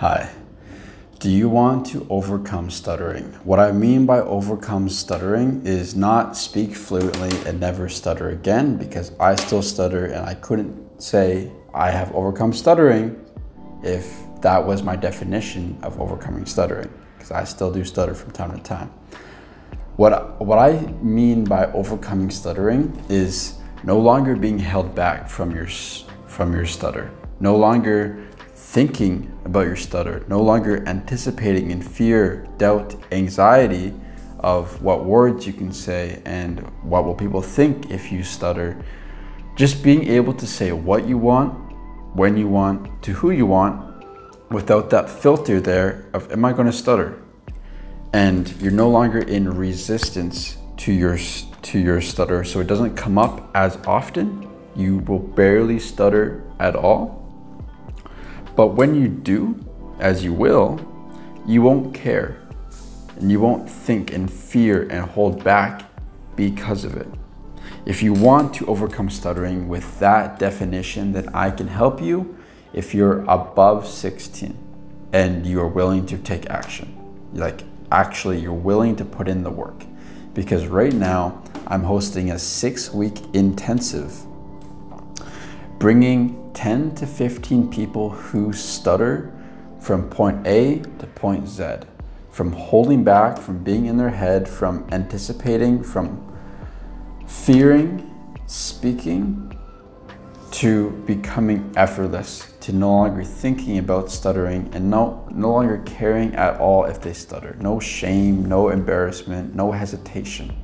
Hi. Do you want to overcome stuttering? What I mean by overcome stuttering is not speak fluently and never stutter again because I still stutter and I couldn't say I have overcome stuttering if that was my definition of overcoming stuttering because I still do stutter from time to time. What, what I mean by overcoming stuttering is no longer being held back from your, from your stutter, no longer thinking about your stutter, no longer anticipating in fear, doubt, anxiety of what words you can say and what will people think if you stutter. Just being able to say what you want, when you want, to who you want, without that filter there of am I going to stutter? And you're no longer in resistance to your to your stutter, so it doesn't come up as often. You will barely stutter at all but when you do, as you will, you won't care and you won't think and fear and hold back because of it. If you want to overcome stuttering with that definition, then I can help you if you're above 16 and you're willing to take action. Like, actually, you're willing to put in the work. Because right now, I'm hosting a six week intensive bringing 10 to 15 people who stutter from point A to point Z, from holding back, from being in their head, from anticipating, from fearing, speaking, to becoming effortless, to no longer thinking about stuttering and no, no longer caring at all if they stutter. No shame, no embarrassment, no hesitation.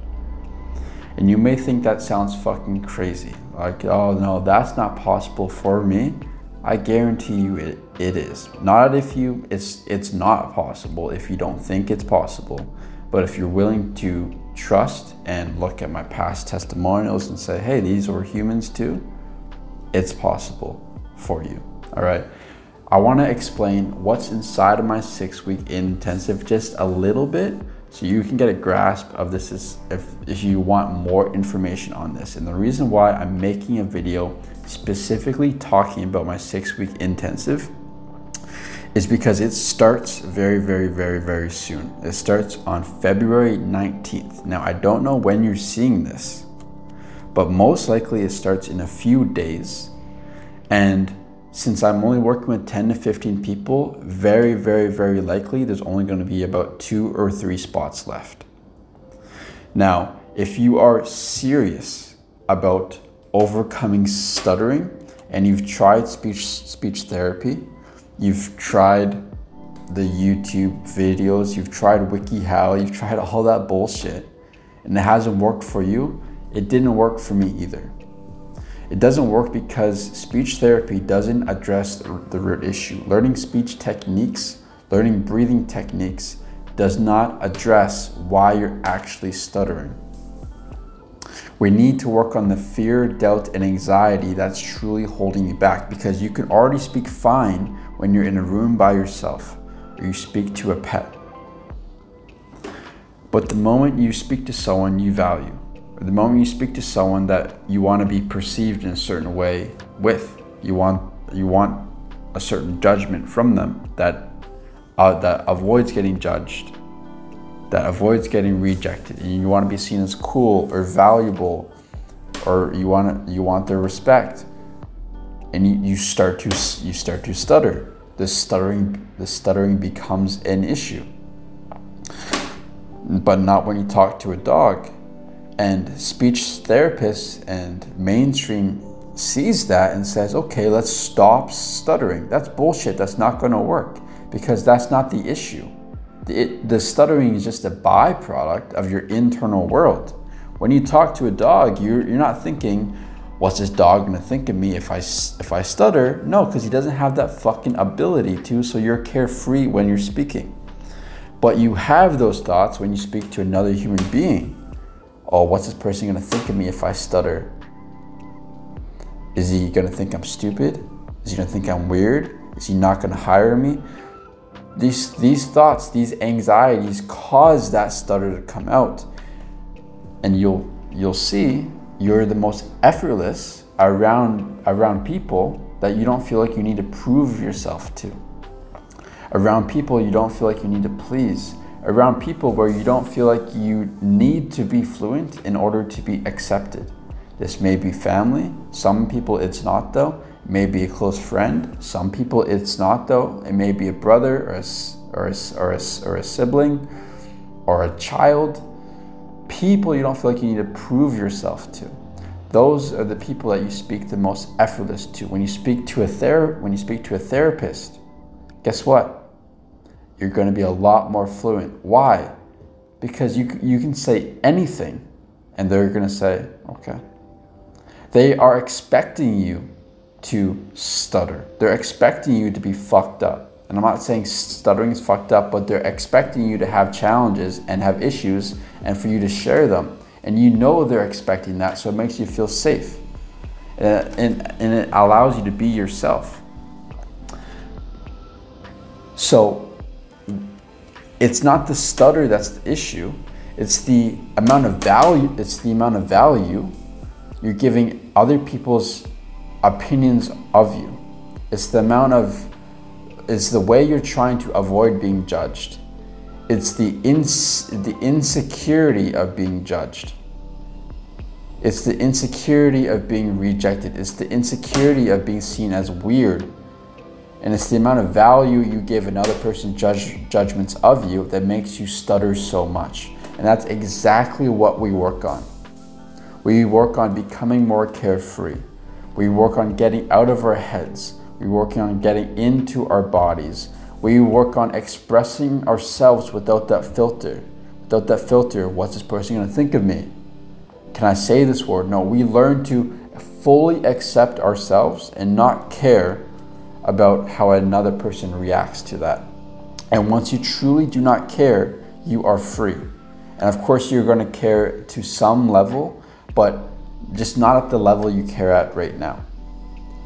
And you may think that sounds fucking crazy. Like, oh no, that's not possible for me. I guarantee you it, it is. Not if you it's it's not possible if you don't think it's possible. But if you're willing to trust and look at my past testimonials and say, hey, these were humans too, it's possible for you. All right. I want to explain what's inside of my six week intensive just a little bit so you can get a grasp of this is if, if you want more information on this. And the reason why I'm making a video specifically talking about my six week intensive is because it starts very, very, very, very soon. It starts on February 19th. Now, I don't know when you're seeing this, but most likely it starts in a few days. And since I'm only working with 10 to 15 people, very, very, very likely there's only going to be about two or three spots left. Now, if you are serious about overcoming stuttering and you've tried speech speech therapy, you've tried the YouTube videos, you've tried WikiHow, you've tried all that bullshit, and it hasn't worked for you, it didn't work for me either. It doesn't work because speech therapy doesn't address the root issue. Learning speech techniques, learning breathing techniques does not address why you're actually stuttering. We need to work on the fear, doubt, and anxiety that's truly holding you back because you can already speak fine when you're in a room by yourself or you speak to a pet. But the moment you speak to someone you value, the moment you speak to someone that you want to be perceived in a certain way with, you want you want a certain judgment from them that uh, that avoids getting judged, that avoids getting rejected, and you want to be seen as cool or valuable, or you want you want their respect, and you, you start to you start to stutter. The stuttering the stuttering becomes an issue, but not when you talk to a dog and speech therapists and mainstream sees that and says, okay, let's stop stuttering. That's bullshit. That's not going to work because that's not the issue. It, the stuttering is just a byproduct of your internal world. When you talk to a dog, you're, you're not thinking, what's this dog gonna think of me if I, if I stutter? No, because he doesn't have that fucking ability to, so you're carefree when you're speaking. But you have those thoughts when you speak to another human being oh, what's this person gonna think of me if I stutter? Is he gonna think I'm stupid? Is he gonna think I'm weird? Is he not gonna hire me? These, these thoughts, these anxieties cause that stutter to come out. And you'll, you'll see you're the most effortless around, around people that you don't feel like you need to prove yourself to. around people you don't feel like you need to please, around people where you don't feel like you need to be fluent in order to be accepted. This may be family, some people it's not though. It may be a close friend, some people it's not though. It may be a brother or a, or a, or a, or a sibling or a child. People you don't feel like you need to prove yourself to. Those are the people that you speak the most effortless to. When you speak to a ther- when you speak to a therapist, guess what? You're going to be a lot more fluent. Why? Because you you can say anything and they're going to say, "Okay." They are expecting you to stutter. They're expecting you to be fucked up. And I'm not saying stuttering is fucked up, but they're expecting you to have challenges and have issues and for you to share them. And you know they're expecting that, so it makes you feel safe. Uh, and, and it allows you to be yourself. So it's not the stutter that's the issue, it's the amount of value, it's the amount of value you're giving other people's opinions of you. It's the amount of, it's the way you're trying to avoid being judged. It's the, ins, the insecurity of being judged. It's the insecurity of being rejected. It's the insecurity of being seen as weird. And it's the amount of value you give another person judge, judgments of you that makes you stutter so much. And that's exactly what we work on. We work on becoming more carefree. We work on getting out of our heads. We work on getting into our bodies. We work on expressing ourselves without that filter. Without that filter, what's this person going to think of me? Can I say this word? No, we learn to fully accept ourselves and not care about how another person reacts to that. And once you truly do not care, you are free. And of course, you're going to care to some level, but just not at the level you care at right now.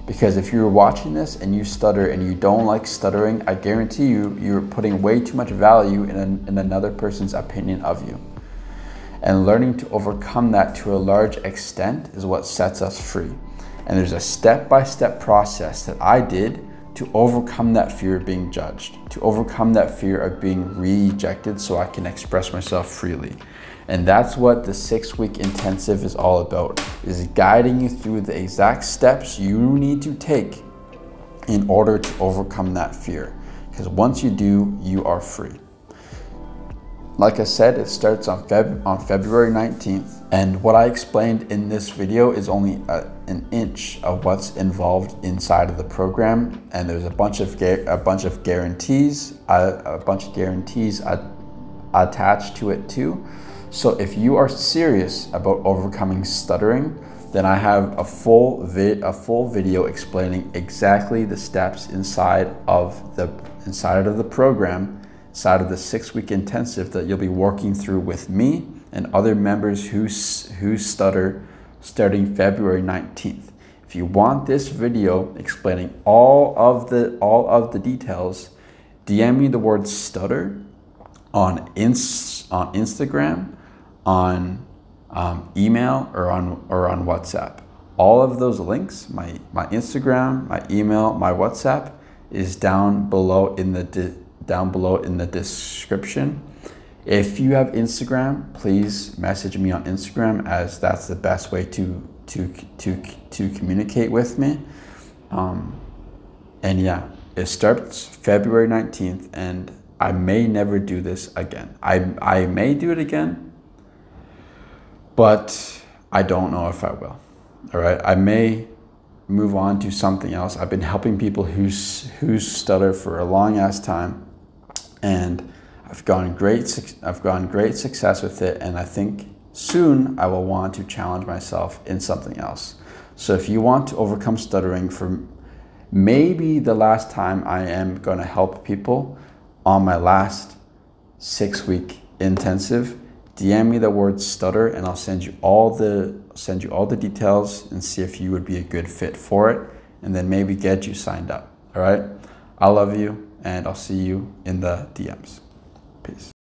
Because if you're watching this and you stutter and you don't like stuttering, I guarantee you, you're putting way too much value in, an, in another person's opinion of you. And learning to overcome that to a large extent is what sets us free. And there's a step by step process that I did to overcome that fear of being judged, to overcome that fear of being rejected so I can express myself freely. And that's what the six week intensive is all about, is guiding you through the exact steps you need to take in order to overcome that fear. Because once you do, you are free. Like I said, it starts on, Feb- on February 19th. And what I explained in this video is only a, an inch of what's involved inside of the program. And there's a bunch of, a bunch of guarantees, a, a bunch of guarantees attached to it too. So if you are serious about overcoming stuttering, then I have a full a full video explaining exactly the steps inside of the inside of the program, inside of the six-week intensive that you'll be working through with me and other members who who stutter starting February 19th. If you want this video explaining all of the all of the details, DM me the word stutter on ins on Instagram on um, email or on or on WhatsApp. All of those links, my my Instagram, my email, my WhatsApp, is down below in the down below in the description. If you have Instagram, please message me on Instagram as that's the best way to to to to communicate with me. Um, and yeah, it starts February 19th, and I may never do this again. I I may do it again, but I don't know if I will. All right, I may move on to something else. I've been helping people who who stutter for a long ass time, and I've gone great. I've gone great success with it, and I think soon I will want to challenge myself in something else. So if you want to overcome stuttering for maybe the last time I am going to help people on my last six week intensive DM me the word stutter and I'll send you all the send you all the details and see if you would be a good fit for it and then maybe get you signed up. All right? I love you and I'll see you in the DMs. Peace.